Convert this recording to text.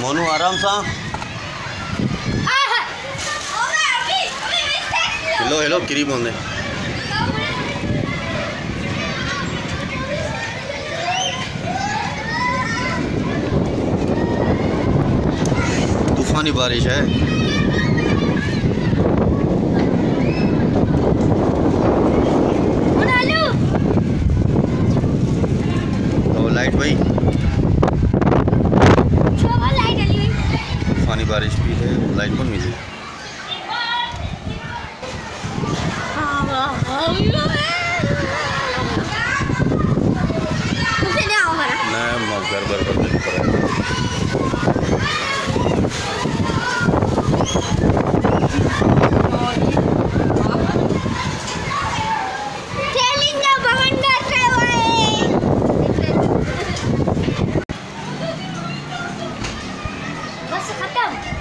मोनू आराम सा। Hello hello किरी बोंदे तूफानी बारिश है। लाइट भाई तूफानी बारिश भी है लाइट कौन मिली मैं घर भर भर दिन पर 是他干的